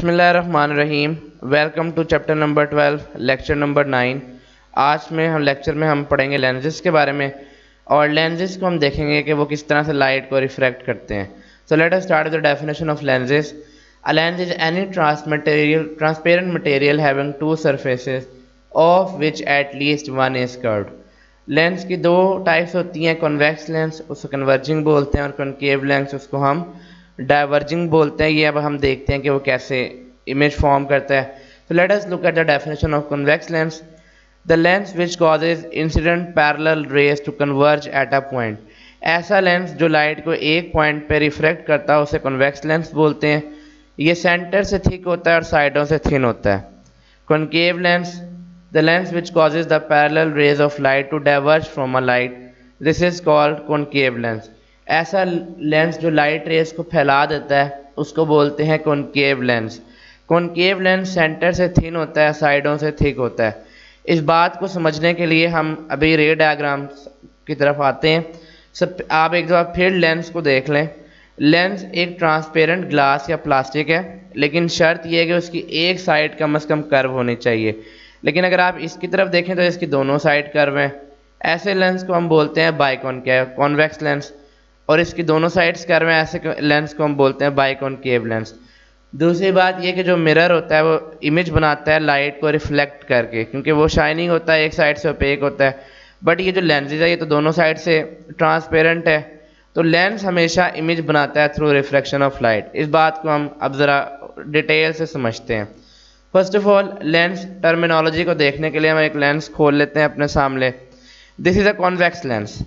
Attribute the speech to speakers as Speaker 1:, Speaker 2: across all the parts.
Speaker 1: बसमीम welcome to chapter number twelve, lecture number nine. आज में हम, लेक्चर में हम पढ़ेंगे लेंजेस के बारे में, और लेंजेस को हम देखेंगे कि वो किस तरह से लाइट को रिफ्रैक्ट करते हैं। So let us start the definition of lenses a is any trans material transparent material having two surfaces of which at least one is curved lens की दो टाइप्स होती हैं कन्वेक्स लेंस उसको converging बोलते हैं, और कनकेव लेंस उसको हम डाइवर्जिंग बोलते हैं, ये अब हम देखते हैं कि वो कैसे इमेज फॉर्म करता है। तो let us look at the definition of convex lens the lens which causes incident parallel rays to converge at a point ऐसा लेंस जो लाइट को एक पॉइंट पे रिफ्लेक्ट करता है, उसे कन्वेक्स लेंस बोलते हैं। ये सेंटर से थिक होता है और साइडों से थिन होता है। Concave lens the lens which causes the parallel rays of light to diverge from a light this is called concave lens ऐसा लेंस जो लाइट रेस को फैला देता है, उसको बोलते हैं concave lens. Concave lens centre से थिन होता है, साइडों से थिक होता है। इस बात को समझने के लिए हम अभी रे डायग्राम की तरफ़ आते हैं। सब, आप एक दफ़ा फिर लेंस को देख लें। लेंस एक ट्रांसपेरेंट ग्लास या प्लास्टिक है, लेकिन शर्त यह है कि उसकी एक साइड कम अज़ कम कर्व होनी चाहिए। लेकिन अगर आप इसकी तरफ़ देखें तो इसकी दोनों साइड कर्व हैं। ऐसे लेंस को हम बोलते हैं बाइकॉन कॉन्वेक्स लेंस। और इसकी दोनों साइड्स कर में ऐसे लेंस को हम बोलते हैं बाइकॉन केव लेंस दूसरी बात ये कि जो मिरर होता है, वो इमेज बनाता है लाइट को रिफ्लेक्ट करके, क्योंकि वो शाइनिंग होता है एक साइड से ओपेक होता है. बट ये जो लेंसेज है, ये तो दोनों साइड से ट्रांसपेरेंट है. तो लेंस हमेशा इमेज बनाता है थ्रू रिफ्लेक्शन ऑफ़ लाइट इस बात को हम अब ज़रा डिटेल से समझते हैं. First of all lens terminology को देखने के लिए हम एक लेंस खोल लेते हैं अपने सामने. This is a convex lens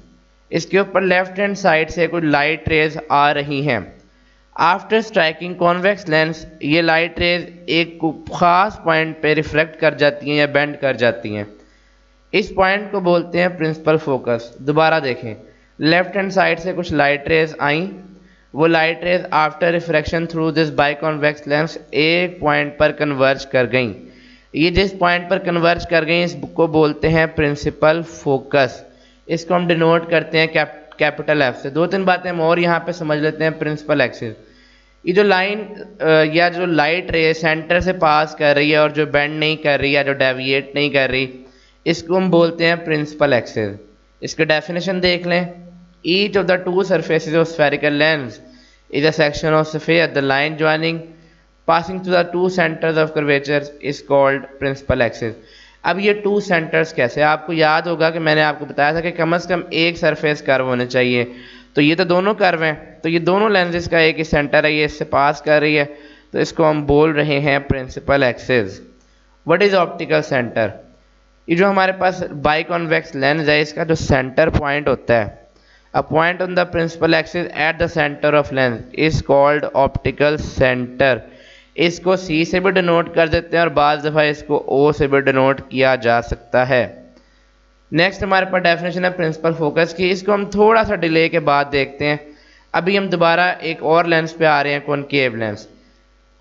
Speaker 1: इसके ऊपर लेफ़्ट हैंड साइड से कुछ लाइट रेज आ रही हैं। आफ्टर स्ट्राइकिंग कॉन्वेक्स लेंस ये लाइट रेज एक ख़ास पॉइंट पे रिफ्लेक्ट कर जाती हैं या बेंड कर जाती हैं। इस पॉइंट को बोलते हैं प्रिंसिपल फोकस दोबारा देखें। लेफ़्ट हैंड साइड से कुछ लाइट रेज आई। वो light rays after refraction through this by convex lens एक पॉइंट पर कन्वर्ज कर गई। ये जिस पॉइंट पर कन्वर्ज कर गई इस बुक को बोलते हैं प्रिंसिपल फोकस इसको हम डिनोट करते हैं कैप कैपिटल एफ़ से। दो तीन बातें हम और यहाँ पे समझ लेते हैं प्रिंसिपल एक्सिस ये जो लाइन या जो लाइट रे सेंटर से पास कर रही है और जो बेंड नहीं कर रही या जो डेविएट नहीं कर रही, इसको हम बोलते हैं प्रिंसिपल एक्सिस इसके डेफिनेशन देख लें। Each of the two surfaces of spherical lens is a section of sphere the line joining passing to the two centres of curvature is called principal axis अब ये टू सेंटर्स कैसे आपको याद होगा कि मैंने आपको बताया था कि कम अज़ कम एक सरफेस कर्व होने चाहिए। तो ये तो दोनों कर्व हैं। तो ये दोनों लेंसेज का एक ही सेंटर है, ये इससे पास कर रही है। तो इसको हम बोल रहे हैं principal axis what is optical centre ये जो हमारे पास बाई लेंस है, इसका जो सेंटर पॉइंट होता है। A point on the principal axis at the centre of lens is called optical centre इसको सी से भी डिनोट कर देते हैं और बाज़ दफ़ा इसको ओ से भी डिनोट किया जा सकता है। नेक्स्ट हमारे पास डेफिनेशन है प्रिंसिपल फोकस की। इसको हम थोड़ा सा डिले के बाद देखते हैं। अभी हम दोबारा एक और लेंस पे आ रहे हैं कॉनकेव लेंस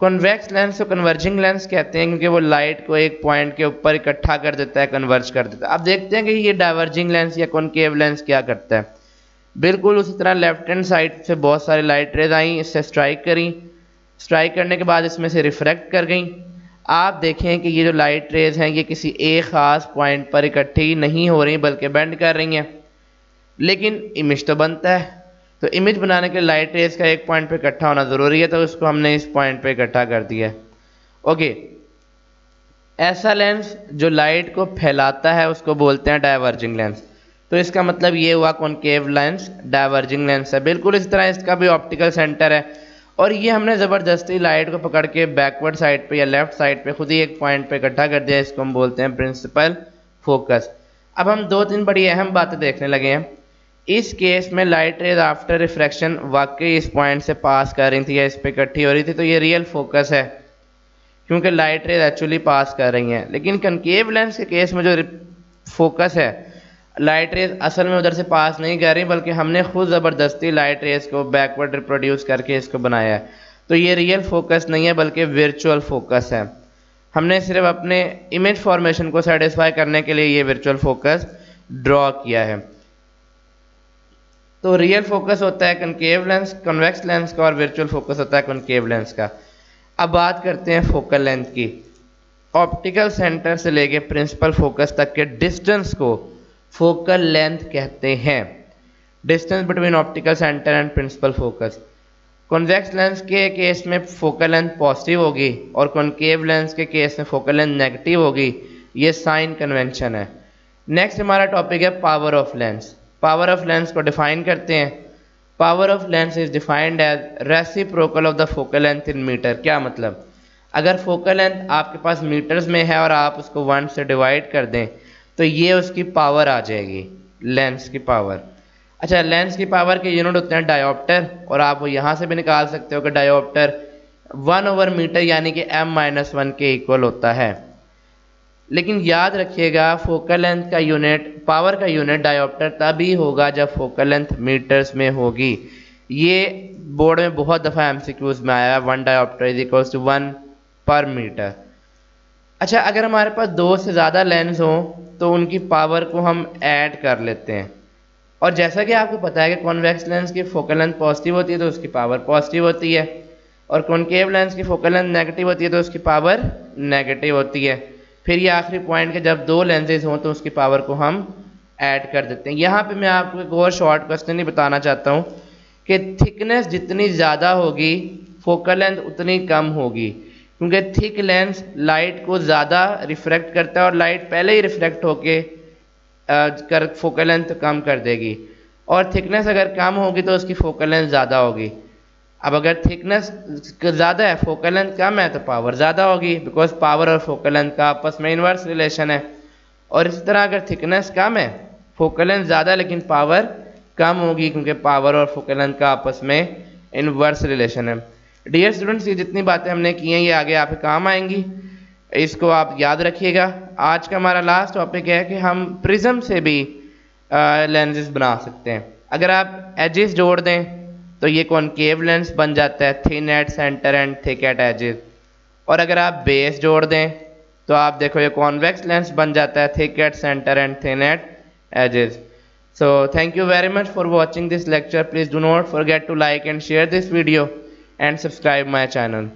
Speaker 1: कॉन्वेक्स लेंस को कन्वर्जिंग लेंस कहते हैं, क्योंकि वो लाइट को एक पॉइंट के ऊपर इकट्ठा कर देता है कन्वर्ज कर देता है। अब देखते हैं कि ये डाइवर्जिंग लेंस या कॉनकेव लेंस क्या करता है। बिल्कुल उसी तरह लेफ़्ट हैंड साइड से बहुत सारी लाइट रेज आई, इससे स्ट्राइक करी। स्ट्राइक करने के बाद इसमें से रिफ्रैक्ट कर गई। आप देखें कि ये जो लाइट रेज हैं, ये किसी एक ख़ास पॉइंट पर इकट्ठी नहीं हो रही, बल्कि बेंड कर रही हैं। लेकिन इमेज तो बनता है। तो इमेज बनाने के लिए लाइट रेज का एक पॉइंट पर इकट्ठा होना ज़रूरी है तो उसको हमने इस पॉइंट पर इकट्ठा कर दिया है। ओके। ऐसा लेंस जो लाइट को फैलाता है, उसको बोलते हैं डाइवर्जिंग लेंस तो इसका मतलब ये हुआ कॉनकेव लेंस डाइवर्जिंग लेंस है। बिल्कुल इस तरह इसका भी ऑप्टिकल सेंटर है। और ये हमने ज़बरदस्ती लाइट को पकड़ के बैकवर्ड साइड पे या लेफ़्ट साइड पे खुद ही एक पॉइंट पे इकट्ठा कर दिया, इसको हम बोलते हैं प्रिंसिपल फोकस अब हम दो तीन बड़ी अहम बातें देखने लगे हैं। इस केस में लाइट रेज आफ्टर रिफ्रैक्शन वाकई इस पॉइंट से पास कर रही थी या इस पर इकट्ठी हो रही थी तो ये रियल फोकस है, क्योंकि लाइट रेज एक्चुअली पास कर रही हैं। लेकिन कनकेव लेंस के केस में जो फोकस है लाइट रेस असल में उधर से पास नहीं कर रही, बल्कि हमने खुद ज़बरदस्ती लाइट रेस को बैकवर्ड रिप्रोड्यूस करके इसको बनाया है। तो ये रियल फोकस नहीं है, बल्कि वर्चुअल फोकस है। हमने सिर्फ़ अपने इमेज फॉर्मेशन को सेटिस्फाई करने के लिए ये वर्चुअल फोकस ड्रॉ किया है। तो रियल फोकस होता है कनकेव लेंस कन्वेक्स लेंस का और वर्चुअल फोकस होता है कनकेव लेंस का। अब बात करते हैं फोकल लेंथ की। ऑप्टिकल सेंटर से लेके प्रिंसिपल फोकस तक के डिस्टेंस को फोकल लेंथ कहते हैं। Distance between optical centre and principal focus convex lens के केस में फोकल लेंथ पॉजिटिव होगी और कॉन्केव लेंस के केस में फोकल लेंथ नेगेटिव होगी। ये साइन कन्वेंशन है। नेक्स्ट हमारा टॉपिक है power of lens power of lens को डिफाइन करते हैं। Power of lens is defined as reciprocal of the focal length in metre क्या मतलब? अगर फोकल लेंथ आपके पास मीटर्स में है और आप उसको वन से डिवाइड कर दें तो ये उसकी पावर आ जाएगी लेंस की पावर अच्छा लेंस की पावर के यूनिट होते हैं डायोप्टर और आप वो यहाँ से भी निकाल सकते हो कि डायोप्टर वन ओवर मीटर यानी कि एम माइनस वन के इक्वल होता है. लेकिन याद रखिएगा फोकल लेंथ का यूनिट पावर का यूनिट डायोप्टर तभी होगा जब फोकल लेंथ मीटर्स में होगी. ये बोर्ड में बहुत दफ़ा एम में आया है one dioptre is equals to one per metre अच्छा अगर हमारे पास दो से ज़्यादा लेंस हों तो उनकी पावर को हम ऐड कर लेते हैं। और जैसा कि आपको पता है कि कॉन्वेक्स लेंस की फोकल लेंथ पॉजिटिव होती है तो उसकी पावर पॉजिटिव होती है। और कॉन्केव लेंस की फोकल लेंथ नेगेटिव होती है तो उसकी पावर नेगेटिव होती है। फिर ये आखिरी पॉइंट के जब दो लेंसेज हों तो उसकी पावर को हम ऐड कर देते हैं। यहाँ पे मैं आपको एक और शॉर्ट क्वेश्चन ही बताना चाहता हूँ कि थिकनेस जितनी ज़्यादा होगी फोकल लेंथ उतनी कम होगी। क्योंकि थिक लेंस लाइट को ज़्यादा रिफ्लेक्ट करता है और लाइट पहले ही रिफ्लेक्ट होके कर फोकल लेंथ कम कर देगी। और थिकनेस अगर कम होगी तो उसकी फोकल लेंथ ज़्यादा होगी। अब अगर थिकनेस ज़्यादा है फोकल लेंथ कम है तो पावर ज़्यादा होगी बिकॉज़ पावर और फोकल लेंथ का आपस में इन्वर्स रिलेशन है। और इसी तरह अगर थिकनेस कम है फोकल लेंथ ज़्यादा लेकिन पावर कम होगी क्योंकि पावर और फोकल लेंथ का आपस में इन्वर्स रिलेशन है। डियर स्टूडेंट्स ये जितनी बातें हमने की हैं, ये आगे आपके काम आएँगी। इसको आप याद रखिएगा। आज का हमारा लास्ट टॉपिक है कि हम प्रिज्म से भी लेंसेज बना सकते हैं। अगर आप एजेस जोड़ दें तो ये कॉनकेव लेंस बन जाता है? Thin at centre and thick at edges और अगर आप बेस जोड़ दें तो आप देखो ये कॉन्वेक्स लेंस बन जाता है thick at centre and thin at edges so, thank you very much for watching this lecture please do not forget to like and share this video and subscribe my channel